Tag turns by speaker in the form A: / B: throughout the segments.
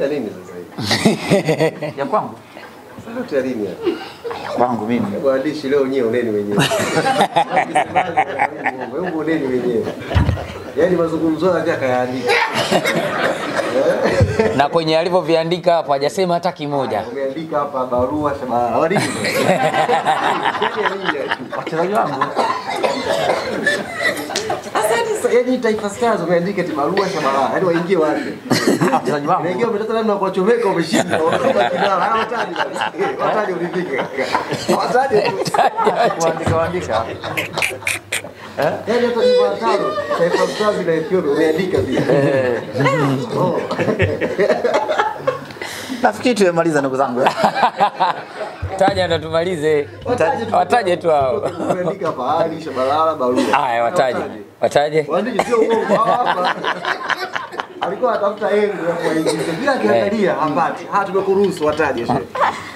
A: Ya nini sasa hivi?
B: ya kwangu
A: Sauti ya nini? ya?
B: kwangu mimi
A: Hebu waandishi leo nyewe uneni wenyewe. Uneni wenyewe. Yaani mazungumzo haya kayaandika.
C: na kwenye alivyoviandika hapo hajasema hata kimoja.
A: Umeandika hapa barua sema Wadini.
B: wachezaji wangu
A: yaani Taifa Stars umeandika eti barua shabara. Yaani waingie wapi?
B: wachezaji wangu
A: Unaingia umetata namna kwa kinara. Haya watani. Watani ulifika. Watani
B: kuandika kuandika
A: Yaani hata Jumatano Taifa Stars na Ethiopia umeandika pia. Oh.
B: nafikiri tumemaliza ndugu zangu
C: Taja ndo tumalize.
A: Wataje tu.
C: Hao.
A: Umeandika hapa Shabalala barua.
C: Haya, wataje. Wataje.
A: Waandishi sio uongo hapa. Alikuwa anatafuta engo ya kuwaingiza. Bila kiangalia hapati. Ha tumekuruhusu wataje shehe.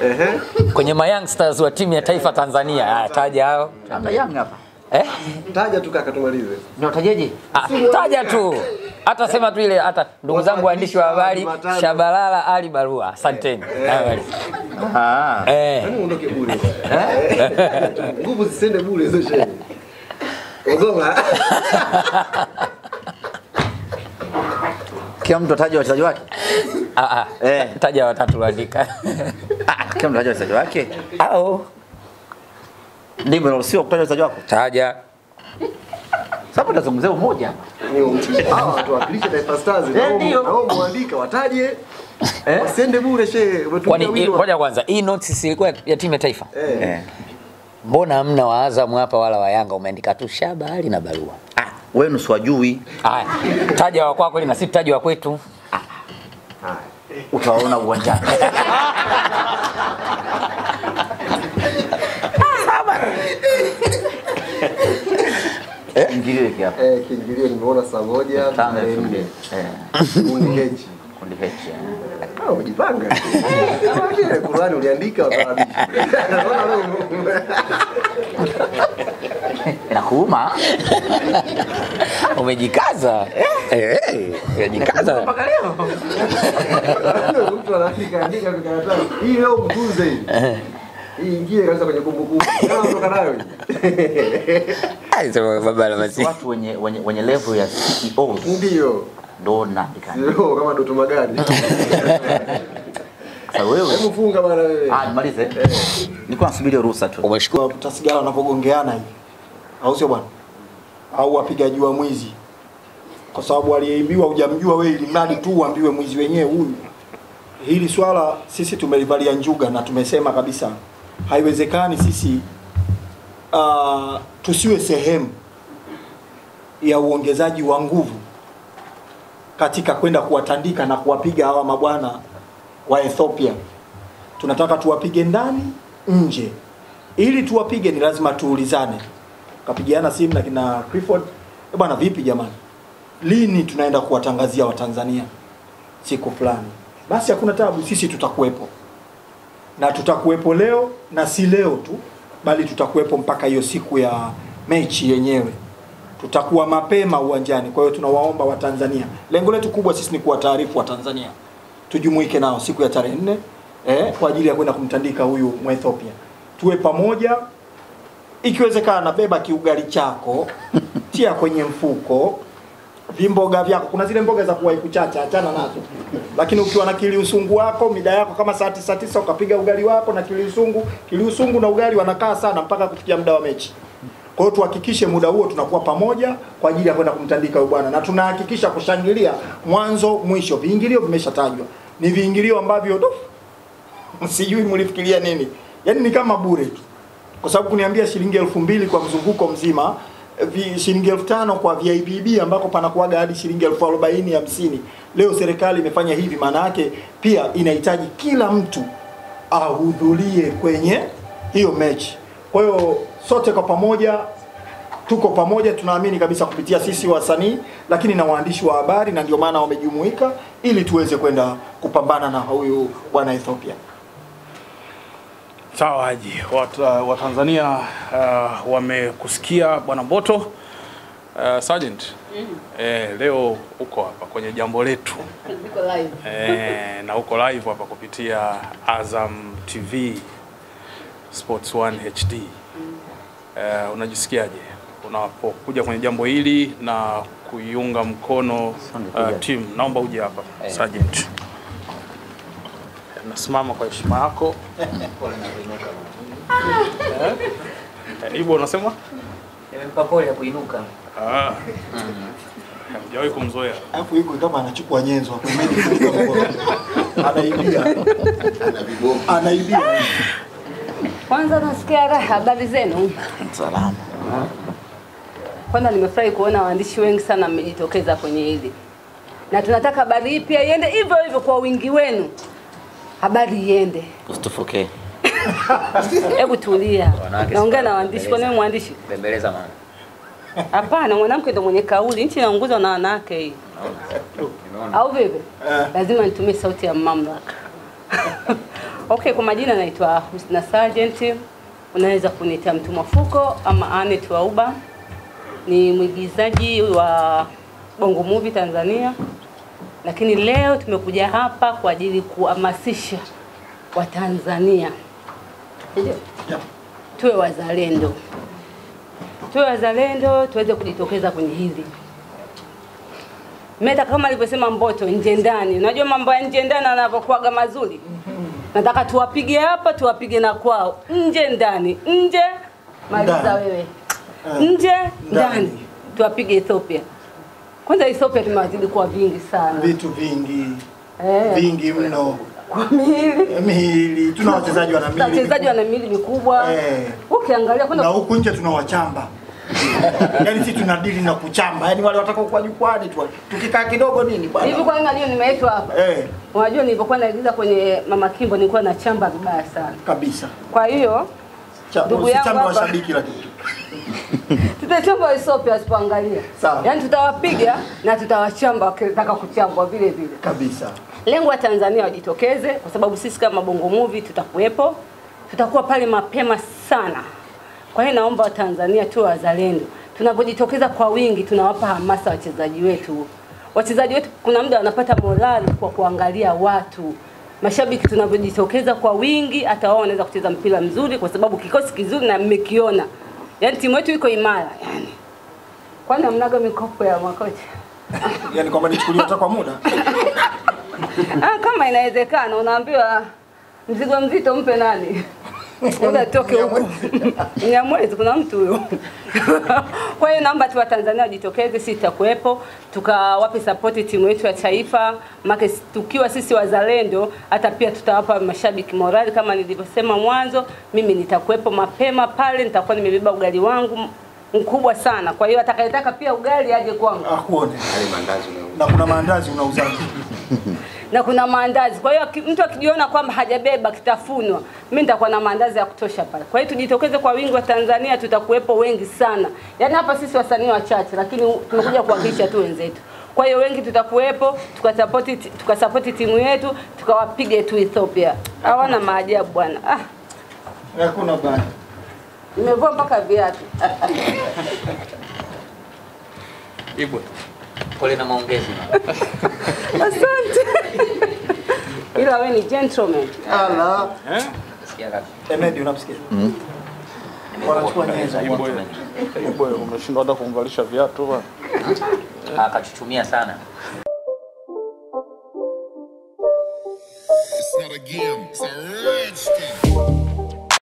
A: Ehe.
C: Kwenye ma youngsters wa timu ya taifa Tanzania. Haya, taja hao.
B: hata young hapa
C: Eh?
A: Taja tu kaka tumalize.
B: Ndio tajeje?
C: Ah, taja tu. Hata sema tu ile hata ndugu zangu waandishi wa habari. Shabalala Ali Barua. Asanteni. Eh.
B: ah
C: Eh.
A: Yaani uondoke bure. Nguvu zisende bure hizo shehe. Ogoma.
B: kila mtu ataje wachezaji wake
C: Ah, ah.
B: Eh.
C: Taja watatu waandika.
B: ah kila mtu ataje wachezaji wake
C: Au
B: ndivyo unaruhusiwa kutaja wachezaji wako
C: taja
B: sasa tunazungumzia umoja
A: Hawa watu wakilisha Taifa Stars.
B: na ndio.
A: Nao muandika wataje. Wasiende bure shehe.
C: Kwani ngoja kwanza hii notes si ilikuwa ya timu ya taifa
A: Eh.
B: eh
C: mbona hamna wa Azam hapa wala wa Yanga umeandika tu Shaba hali na Barua
B: ah wewe nusu wajui
C: haya taja wa kwako ili na sisi tutaje wa kwetu
A: Haya.
B: utawaona uwanjani eh Kiingilio hiki hapa
A: Eh, kiingilio nimeona saa moja tarehe nne.
B: eh
A: Kundi H.
B: kundi hechi.
A: Ah, umejipanga. Kama vile Qur'ani uliandika. Naona
B: inakuuma
C: umejikaza eh eh, umejikaza
B: mpaka leo
A: mtu anaandika andika kwa karatasi. Hii leo mtunze hii. Hii ingie kabisa kwenye kumbukumbu. Nayo.
C: hii. baba la masi
B: watu wenye wenye, wenye level ya CEOs
A: Ndio.
B: ndo naandika
A: Sio kama Doto Magari.
B: sasa wewe
A: Hebu funga bwana wewe.
B: ah nimalize nilikuwa nasubiri ruhusa tu
C: umeshukuru
D: wanapogongeana hivi, au sio bwana? Au wapigaji jua mwizi, kwa sababu aliyeibiwa hujamjua wewe, ili mradi tu uambiwe mwizi wenyewe huyu. Hili swala sisi tumelivalia njuga na tumesema kabisa haiwezekani sisi uh, tusiwe sehemu ya uongezaji wa nguvu katika kwenda kuwatandika na kuwapiga hawa mabwana wa Ethiopia. Tunataka tuwapige ndani nje. Ili tuwapige ni lazima tuulizane. Kapigiana simu na kina Clifford, e bwana, vipi jamani, lini tunaenda kuwatangazia Watanzania siku fulani?" Basi hakuna tabu, sisi tutakuwepo na tutakuwepo leo na si leo tu, bali tutakuwepo mpaka hiyo siku ya mechi yenyewe. Tutakuwa mapema uwanjani. Kwa hiyo tunawaomba Watanzania, lengo letu kubwa sisi ni kuwataarifu Watanzania tujumuike nao siku ya tarehe nne eh, kwa ajili ya kwenda kumtandika huyu Mwethiopia. Tuwe pamoja, ikiwezekana beba kiugali chako, tia kwenye mfuko vimboga vyako. Kuna zile mboga za kuwahi kuchacha, achana nazo. Lakini ukiwa na kiliusungu wako mida yako kama saa tisa tisa ukapiga ugali wako na kiliusungu, kiliusungu na ugali wanakaa sana mpaka kufikia muda wa mechi. Kwa hiyo tuhakikishe muda huo tunakuwa pamoja kwa ajili ya kwenda kumtandika huyu bwana, na tunahakikisha kushangilia mwanzo mwisho. Viingilio vimeshatajwa, ni viingilio ambavyo tu sijui mlifikiria nini, yaani ni kama bure tu, kwa sababu kuniambia shilingi elfu mbili kwa mzunguko mzima shilingi elfu tano kwa VIPB ambako panakuwaga hadi shilingi elfu arobaini hamsini. Leo serikali imefanya hivi, maana yake pia inahitaji kila mtu ahudhurie kwenye hiyo mechi. Kwa hiyo sote kwa pamoja tuko pamoja, tunaamini kabisa kupitia sisi wasanii, lakini na waandishi wa habari, na ndio maana wamejumuika ili tuweze kwenda kupambana na huyu bwana Ethiopia.
E: Sawa Haji, Wat- Watanzania uh, wamekusikia Bwana Mboto Uh, Sergeant, eh, leo uko hapa kwenye jambo letu
F: uko live.
E: eh, na uko live hapa kupitia Azam TV Sports 1 HD. Eh, unajisikiaje unapokuja kwenye jambo hili na kuiunga mkono uh, team? Naomba uje hapa Sergeant. Nasimama kwa heshima yako. Eh, eh, unasema?
C: Nimempa pole ya kuinuka.
E: Ah. Hujawahi kumzoea.
D: Alafu yuko kama anachukua nyenzo hapo anaibia. Anaibia.
F: Kwanza nasikia raha, habari zenu?
B: Salama.
F: Kwanza nimefurahi kuona waandishi wengi sana mmejitokeza kwenye hili, na tunataka habari hii pia iende hivyo hivyo kwa wingi wenu, habari iende.
B: Usitufuke.
F: Hebu tulia, naongea na waandishi. Kwa nini mwandishi?
C: Bembeleza mama.
F: Hapana, mwanamke ndo mwenye kauli. Nchi inaongozwa na wanawake hii, au vipi? Lazima nitumie sauti ya mamlaka. Okay, kwa majina naitwa Husna Sergeant. Unaweza kuniita mtu mafuko ama Anet Wauba. Ni mwigizaji wa Bongo Movie Tanzania, lakini leo tumekuja hapa kwa ajili kuhamasisha Watanzania. Tuwe wazalendo, tuwe wazalendo, tuweze kujitokeza kwenye hili. Meta kama alivyosema Mboto, nje ndani. Unajua mambo ya nje ndani yanavyokuwaga mazuri. Nataka tuwapige hapa, tuwapige na kwao, nje ndani, nje maliza wewe, nje ndani, tuwapige Ethiopia. Kwanza Ethiopia tumewazidi kuwa vingi sana
D: Vitu vingi
F: eh,
D: vingi mno.
F: kwa miili
D: mili, tuna wachezaji wana mili,
F: wachezaji wana miili mikubwa
D: Eh.
F: ukiangalia kwanza, na
D: huku nje tunawachamba. Yaani sisi tunadili na kuchamba. Yaani wale watakao kwa jukwani tu. Tukikaa kidogo nini bwana.
F: hivi, kwa nini nimeitwa hapa
D: Eh,
F: Unajua nilipokuwa naigiza kwenye Mama Kimbo nilikuwa na chamba vibaya sana.
D: kabisa.
F: Kwa hiyo Ndugu yangu hapa.
D: washabiki lakini.
F: tutachamba Ethiopia
D: asipoangalia.
F: Yaani tutawapiga na tutawachamba wakitaka kuchambwa vile vile.
D: Kabisa.
F: Lengo la Tanzania wajitokeze kwa sababu sisi kama Bongo Movie tutakuwepo. Tutakuwa pale mapema sana. Kwa hiyo naomba Watanzania tu wazalendo. Tunapojitokeza kwa wingi tunawapa hamasa wachezaji wetu. Wachezaji wetu kuna muda wanapata morali kwa kuangalia watu. Mashabiki tunavyojitokeza kwa wingi, hata wao wanaweza kucheza mpira mzuri kwa sababu kikosi kizuri na mmekiona. Yaani timu yetu iko imara yani. Kwani hamnaga mikopo ya makocha?
D: Yaani kwamba nichukuliwe hata kwa muda.
F: Ah, kama inawezekana unaambiwa mzigo mzito mpe nani? Ngoja atoke huko. Nyamwezi kuna mtu huyo. Kwa hiyo naomba tu Watanzania wajitokeze, sisi tutakuwepo, tukawape support timu yetu ya taifa. Maana tukiwa sisi wazalendo, hata pia tutawapa mashabiki morali kama nilivyosema mwanzo. Mimi nitakuwepo mapema pale, nitakuwa nimebeba ugali wangu mkubwa sana. Kwa hiyo atakayetaka pia ugali aje kwangu.
D: Akuone. Na kuna maandazi unauzaje?
F: na kuna maandazi. Kwa hiyo mtu akijiona kwamba hajabeba kitafunwa, mimi nitakuwa na maandazi ya kutosha pale. Kwa hiyo tujitokeze kwa wingi wa Tanzania, tutakuwepo wengi sana. Yaani hapa sisi wasanii wachache, lakini tumekuja kuwakilisha tu wenzetu. Kwa hiyo wengi tutakuwepo, tukasapoti tukasapoti timu yetu, tukawapige tu Ethiopia. Hawana maajabu bwana. Ah,
D: Hakuna baya.
F: nimevua mpaka viatu.
E: Ibwe.
C: Pole na maongezi.
F: Asante. Ila wewe ni gentleman.
D: Ala.
E: Eh?
C: Sikia kaka.
D: Emedi unamsikia? Wanachukua nyenzo.
E: Ibwe. Ibwe umeshindwa hata kumvalisha viatu bwana.
C: Akachuchumia sana.
G: It's not a game, it's a rich